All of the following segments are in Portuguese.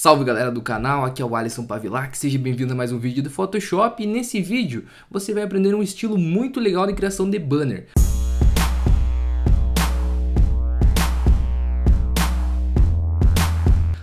Salve galera do canal, aqui é o Alisson Pavilac, seja bem-vindo a mais um vídeo do Photoshop e nesse vídeo você vai aprender um estilo muito legal de criação de banner.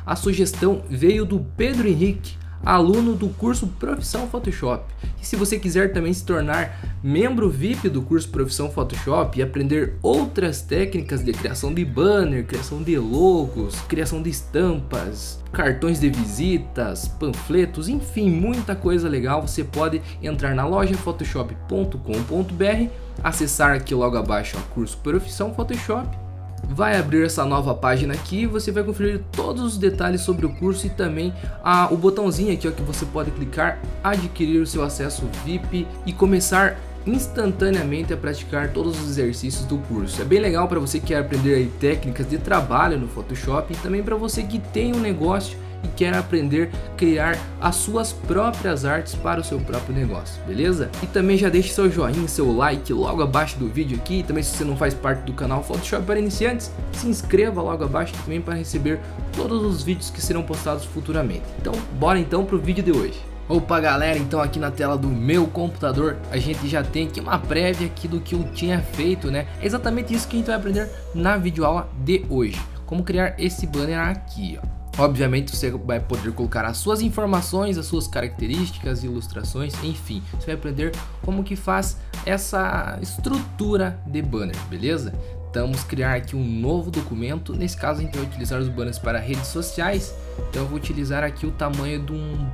A sugestão veio do Pedro Henrique, aluno do curso Profissão Photoshop. E se você quiser também se tornar membro VIP do curso Profissão Photoshop e aprender outras técnicas de criação de banner, criação de logos, criação de estampas, cartões de visitas, panfletos, enfim, muita coisa legal, você pode entrar na loja photoshop.com.br, acessar aqui logo abaixo o curso Profissão Photoshop vai abrir essa nova página aqui você vai conferir todos os detalhes sobre o curso e também a, o botãozinho aqui ó, que você pode clicar, adquirir o seu acesso VIP e começar instantaneamente a praticar todos os exercícios do curso. É bem legal para você que quer aprender técnicas de trabalho no Photoshop e também para você que tem um negócio e quer aprender a criar as suas próprias artes para o seu próprio negócio, beleza? E também já deixe seu joinha, seu like logo abaixo do vídeo aqui, e também se você não faz parte do canal Photoshop para iniciantes, se inscreva logo abaixo também para receber todos os vídeos que serão postados futuramente. Então, bora então pro vídeo de hoje. Opa galera, então aqui na tela do meu computador a gente já tem aqui uma prévia aqui do que eu tinha feito, né? É exatamente isso que a gente vai aprender na videoaula de hoje. Como criar esse banner aqui, ó. Obviamente você vai poder colocar as suas informações, as suas características, ilustrações, enfim. Você vai aprender como que faz essa estrutura de banner, beleza? Então vamos criar aqui um novo documento. Nesse caso a gente vai utilizar os banners para redes sociais. Então eu vou utilizar aqui o tamanho de um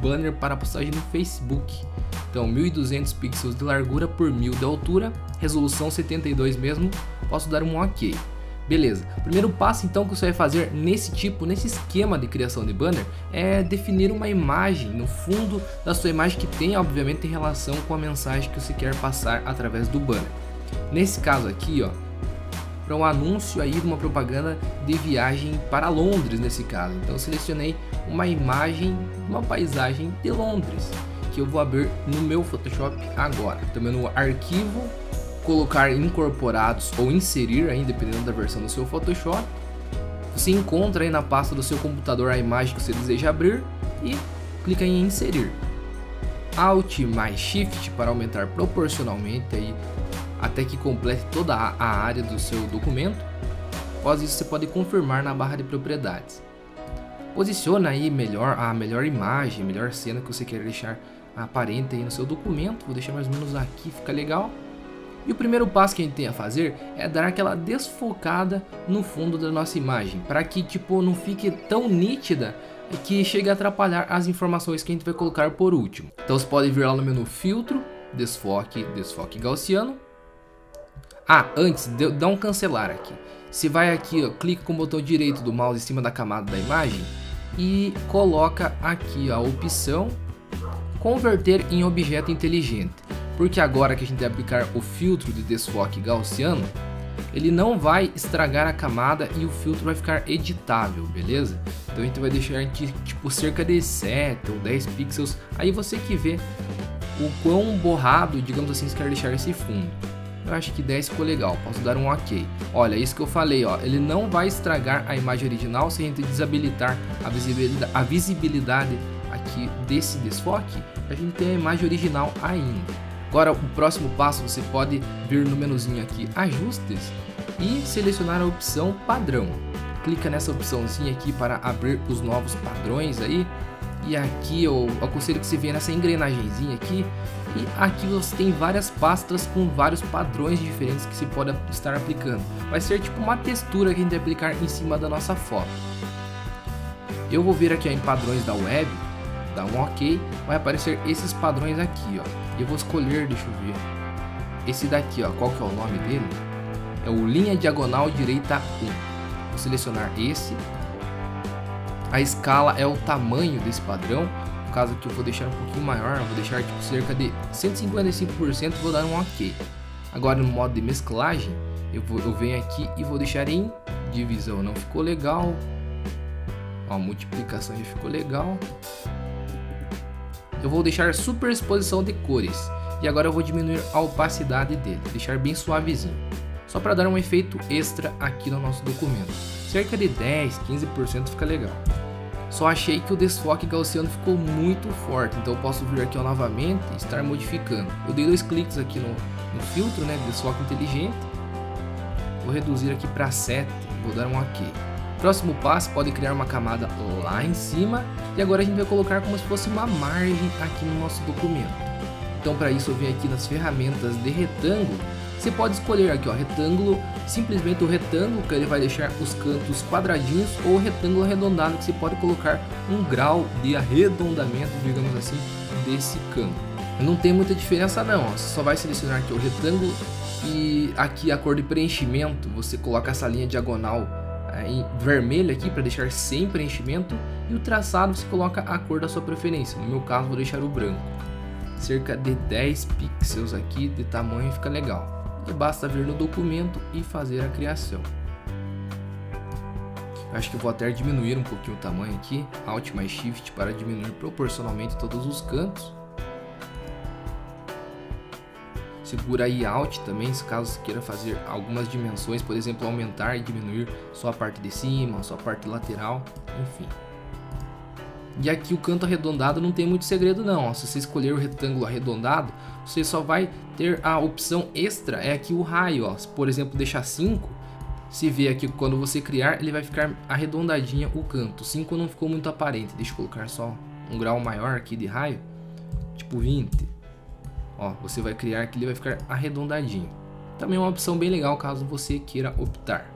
banner para postagem no Facebook. Então 1200 pixels de largura por 1000 de altura, resolução 72 mesmo. Posso dar um OK. Beleza, o primeiro passo então que você vai fazer nesse tipo, nesse esquema de criação de banner é definir uma imagem no fundo da sua imagem que tenha obviamente relação com a mensagem que você quer passar através do banner. Nesse caso aqui, ó, para um anúncio aí de uma propaganda de viagem para Londres nesse caso. Então selecionei uma imagem, uma paisagem de Londres que eu vou abrir no meu Photoshop agora. Também no arquivo colocar incorporados ou inserir, aí, dependendo da versão do seu Photoshop. Você encontra aí na pasta do seu computador a imagem que você deseja abrir e clica em inserir. Alt mais Shift para aumentar proporcionalmente aí até que complete toda a área do seu documento. Após isso você pode confirmar na barra de propriedades. Posiciona aí melhor a melhor imagem, melhor cena que você quer deixar aparente aí no seu documento. Vou deixar mais ou menos aqui, fica legal. E o primeiro passo que a gente tem a fazer é dar aquela desfocada no fundo da nossa imagem, para que tipo não fique tão nítida que chegue a atrapalhar as informações que a gente vai colocar por último. Então você pode vir lá no menu filtro, desfoque, desfoque gaussiano. Ah, antes, dá um cancelar aqui. Você vai aqui, ó, clica com o botão direito do mouse em cima da camada da imagem e coloca aqui a opção converter em objeto inteligente porque agora que a gente aplicar o filtro de desfoque gaussiano, ele não vai estragar a camada e o filtro vai ficar editável, beleza? Então a gente vai deixar aqui tipo cerca de 7 ou 10 pixels, aí você que vê o quão borrado, digamos assim, você quer deixar esse fundo. Eu acho que 10 ficou legal, posso dar um ok. Olha, isso que eu falei, ó, ele não vai estragar a imagem original se a gente desabilitar a visibilidade, a visibilidade aqui desse desfoque, a gente tem a imagem original ainda. Agora o próximo passo você pode vir no menuzinho aqui ajustes e selecionar a opção padrão. Clica nessa opçãozinha aqui para abrir os novos padrões aí. E aqui eu aconselho que você venha nessa engrenagemzinha aqui e aqui você tem várias pastas com vários padrões diferentes que você pode estar aplicando. Vai ser tipo uma textura que a gente vai aplicar em cima da nossa foto. Eu vou vir aqui em padrões da web dá um ok, vai aparecer esses padrões aqui, ó. Eu vou escolher, deixa eu ver, esse daqui, ó, qual que é o nome dele? É o linha diagonal direita 1. Vou selecionar esse. A escala é o tamanho desse padrão. No caso que eu vou deixar um pouquinho maior, vou deixar tipo cerca de 155%, vou dar um ok. Agora no modo de mesclagem, eu, vou, eu venho aqui e vou deixar em divisão. Não ficou legal. Ó, multiplicação já ficou legal eu vou deixar superexposição de cores. E agora eu vou diminuir a opacidade dele, deixar bem suavezinho. Só para dar um efeito extra aqui no nosso documento. Cerca de 10, 15% fica legal. Só achei que o desfoque gaussiano ficou muito forte, então eu posso vir aqui ó, novamente e estar modificando. Eu dei dois cliques aqui no, no filtro, né, desfoque inteligente. Vou reduzir aqui para 7, vou dar um OK. Próximo passo, pode criar uma camada lá em cima e agora a gente vai colocar como se fosse uma margem aqui no nosso documento. Então para isso eu venho aqui nas ferramentas de retângulo você pode escolher aqui, ó, retângulo, simplesmente o retângulo, que ele vai deixar os cantos quadradinhos, ou retângulo arredondado, que você pode colocar um grau de arredondamento, digamos assim, desse canto. Não tem muita diferença não, ó. você só vai selecionar aqui o retângulo e aqui a cor de preenchimento, você coloca essa linha diagonal vermelho aqui para deixar sem preenchimento e o traçado você coloca a cor da sua preferência, no meu caso vou deixar o branco. Cerca de 10 pixels aqui de tamanho fica legal e basta vir no documento e fazer a criação. Acho que vou até diminuir um pouquinho o tamanho aqui, Alt mais Shift para diminuir proporcionalmente todos os cantos. Segura aí Alt também, caso queira fazer algumas dimensões, por exemplo, aumentar e diminuir só a parte de cima, só a parte lateral, enfim. E aqui o canto arredondado não tem muito segredo não, se você escolher o retângulo arredondado, você só vai ter a opção extra, é aqui o raio, ó. por exemplo deixar 5, se vê aqui quando você criar, ele vai ficar arredondadinha o canto, 5 não ficou muito aparente, deixa eu colocar só um grau maior aqui de raio, tipo 20, ó, você vai criar que ele vai ficar arredondadinho. Também é uma opção bem legal caso você queira optar.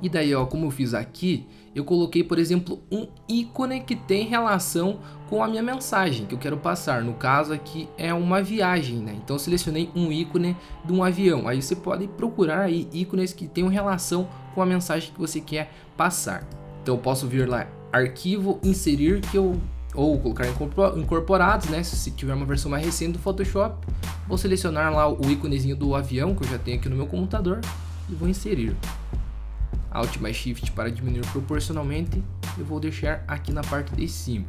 E daí, ó, como eu fiz aqui, eu coloquei, por exemplo, um ícone que tem relação com a minha mensagem que eu quero passar. No caso aqui é uma viagem, né? Então selecionei um ícone de um avião. Aí você pode procurar aí ícones que tenham relação com a mensagem que você quer passar. Então eu posso vir lá, arquivo, inserir que eu ou colocar incorporados, né? Se tiver uma versão mais recente do Photoshop, vou selecionar lá o íconezinho do avião que eu já tenho aqui no meu computador e vou inserir. Alt mais Shift para diminuir proporcionalmente, eu vou deixar aqui na parte de cima.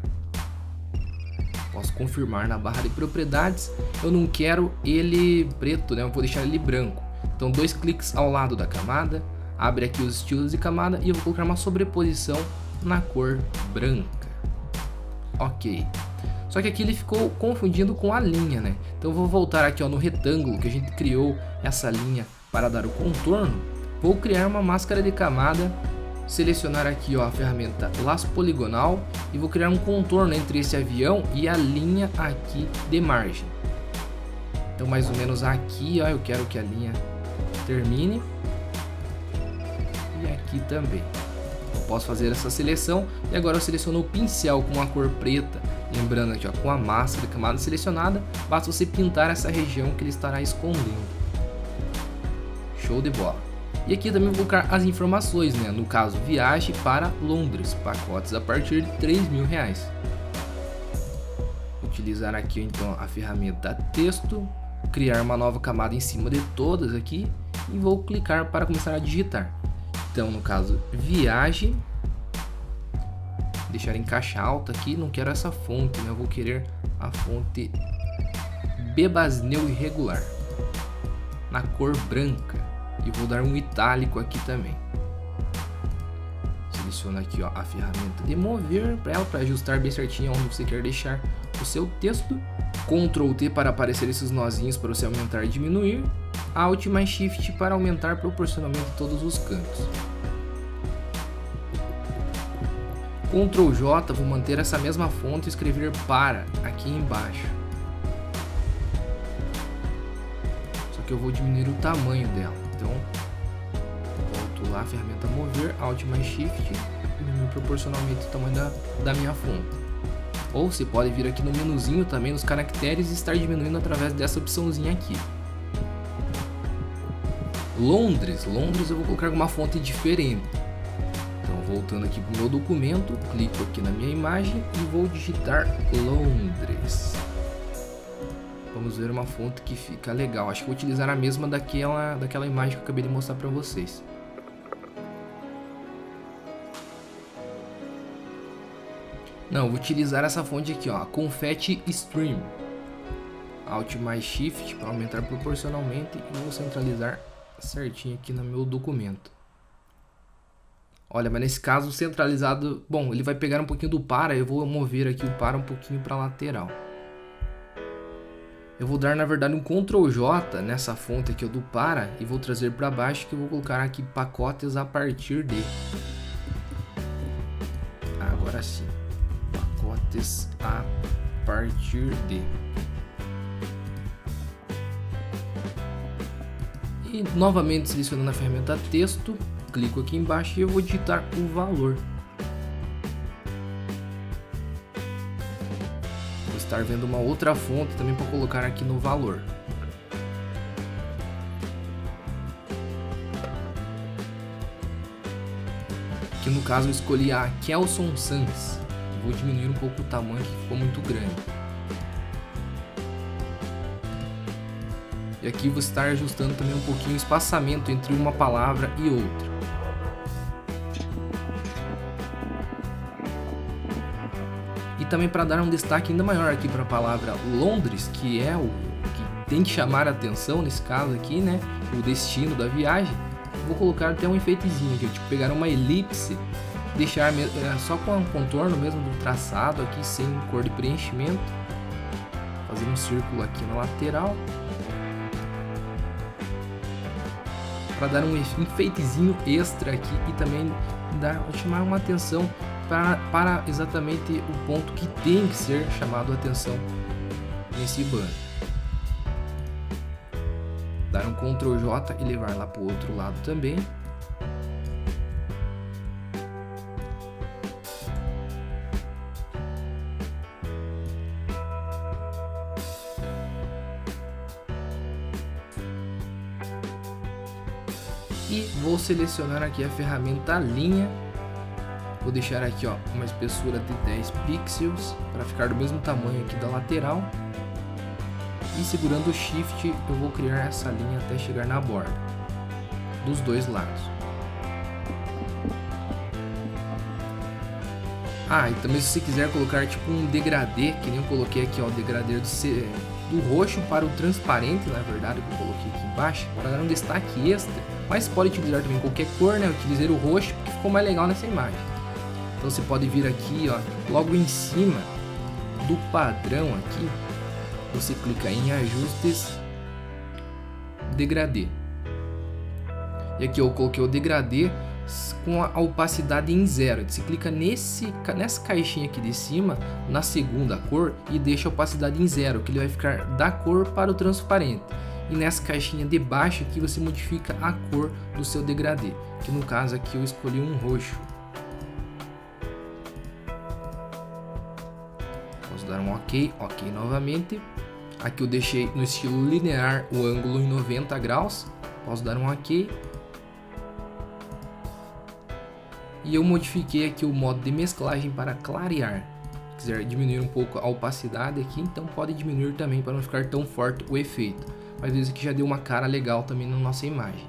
Posso confirmar na barra de propriedades, eu não quero ele preto, né? eu vou deixar ele branco. Então dois cliques ao lado da camada, abre aqui os estilos de camada e eu vou colocar uma sobreposição na cor branca. Ok. Só que aqui ele ficou confundindo com a linha, né? Então eu vou voltar aqui ó, no retângulo que a gente criou essa linha para dar o contorno Vou criar uma máscara de camada, selecionar aqui ó, a ferramenta laço poligonal e vou criar um contorno entre esse avião e a linha aqui de margem. Então mais ou menos aqui ó, eu quero que a linha termine e aqui também. Posso fazer essa seleção e agora eu seleciono o pincel com a cor preta, lembrando aqui ó, com a máscara camada selecionada, basta você pintar essa região que ele estará escondendo. Show de bola! E aqui também vou colocar as informações, né? no caso viagem para Londres, pacotes a partir de 3 mil reais. Utilizar aqui então a ferramenta texto, criar uma nova camada em cima de todas aqui e vou clicar para começar a digitar. Então no caso viagem, deixar em caixa alta aqui, não quero essa fonte, né? eu vou querer a fonte Bebasneu irregular na cor branca e vou dar um itálico aqui também. Seleciona aqui ó, a ferramenta de mover para ela para ajustar bem certinho onde você quer deixar o seu texto. Ctrl T para aparecer esses nozinhos para você aumentar e diminuir. Alt mais Shift para aumentar proporcionalmente todos os cantos. Ctrl J, vou manter essa mesma fonte e escrever para aqui embaixo. Só que eu vou diminuir o tamanho dela. Então, volto lá, ferramenta mover, Alt mais Shift, diminui proporcionalmente o tamanho da, da minha fonte. Ou você pode vir aqui no menuzinho também, nos caracteres, e estar diminuindo através dessa opçãozinha aqui. Londres, Londres eu vou colocar uma fonte diferente. Voltando aqui para o meu documento, clico aqui na minha imagem e vou digitar Londres. Vamos ver uma fonte que fica legal. Acho que vou utilizar a mesma daquela, daquela imagem que eu acabei de mostrar para vocês. Não, vou utilizar essa fonte aqui, ó, Confetti Stream. Alt mais Shift para aumentar proporcionalmente e vou centralizar certinho aqui no meu documento. Olha, mas nesse caso centralizado, bom, ele vai pegar um pouquinho do para, eu vou mover aqui o para um pouquinho para lateral. Eu vou dar na verdade um Ctrl J nessa fonte aqui do para e vou trazer para baixo que eu vou colocar aqui pacotes a partir de. Agora sim, pacotes a partir de. E novamente selecionando a ferramenta texto, clico aqui embaixo e eu vou digitar o valor. Vou estar vendo uma outra fonte também para colocar aqui no valor. Aqui no caso eu escolhi a Kelson Sans. Vou diminuir um pouco o tamanho que ficou muito grande. E aqui você está ajustando também um pouquinho o espaçamento entre uma palavra e outra. E também para dar um destaque ainda maior aqui para a palavra Londres, que é o que tem que chamar a atenção nesse caso aqui, né? O destino da viagem. Vou colocar até um enfeitezinho aqui, tipo pegar uma elipse, deixar é, só com o contorno mesmo do traçado aqui sem cor de preenchimento. Fazer um círculo aqui na lateral para dar um enfeitezinho extra aqui e também dar, chamar uma atenção para, para exatamente o ponto que tem que ser chamado a atenção nesse banner. Dar um Ctrl J e levar lá para o outro lado também. E vou selecionar aqui a ferramenta linha. Vou deixar aqui ó uma espessura de 10 pixels para ficar do mesmo tamanho aqui da lateral. E segurando o shift eu vou criar essa linha até chegar na borda dos dois lados. Ah, e também se você quiser colocar tipo um degradê, que nem eu coloquei aqui, ó, o degradê do, do roxo para o transparente, na verdade, que eu coloquei aqui embaixo, para dar um destaque extra, mas pode utilizar também qualquer cor, né? Eu utilizei o roxo porque ficou mais legal nessa imagem. Então você pode vir aqui, ó, logo em cima do padrão aqui, você clica em ajustes, degradê. E aqui eu coloquei o degradê com a opacidade em zero. Você clica nesse, nessa caixinha aqui de cima, na segunda cor, e deixa a opacidade em zero, que ele vai ficar da cor para o transparente e nessa caixinha de baixo aqui você modifica a cor do seu degradê, que no caso aqui eu escolhi um roxo. Posso dar um OK, OK novamente. Aqui eu deixei no estilo linear o ângulo em 90 graus. Posso dar um OK. E eu modifiquei aqui o modo de mesclagem para clarear. Se quiser diminuir um pouco a opacidade aqui, então pode diminuir também para não ficar tão forte o efeito mas isso aqui já deu uma cara legal também na nossa imagem.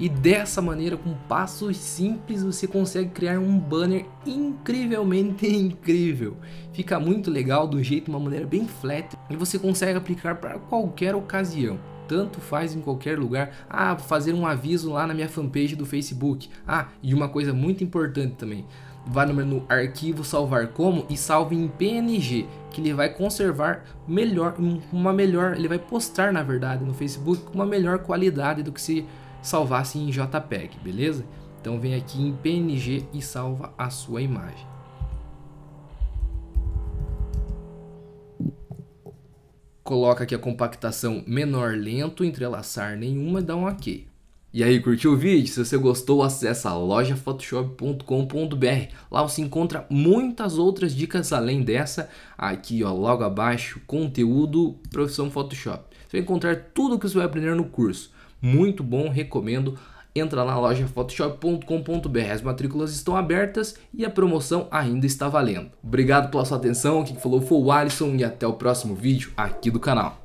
E dessa maneira, com passos simples, você consegue criar um banner incrivelmente incrível. Fica muito legal, do jeito, de uma maneira bem flat, e você consegue aplicar para qualquer ocasião. Tanto faz em qualquer lugar. Ah, fazer um aviso lá na minha fanpage do Facebook. Ah, e uma coisa muito importante também vá no menu arquivo salvar como e salve em PNG, que ele vai conservar melhor, uma melhor, ele vai postar na verdade no Facebook com uma melhor qualidade do que se salvasse em JPEG, beleza? Então vem aqui em PNG e salva a sua imagem. Coloca aqui a compactação menor lento, entrelaçar nenhuma e dá um OK. E aí, curtiu o vídeo? Se você gostou, acesse lojaphotoshop.com.br. Lá você encontra muitas outras dicas além dessa. Aqui, ó, logo abaixo, conteúdo profissão Photoshop. Você vai encontrar tudo que você vai aprender no curso. Muito bom, recomendo. Entra lá lojaphotoshop.com.br. As matrículas estão abertas e a promoção ainda está valendo. Obrigado pela sua atenção. Quem falou foi o Alisson e até o próximo vídeo aqui do canal.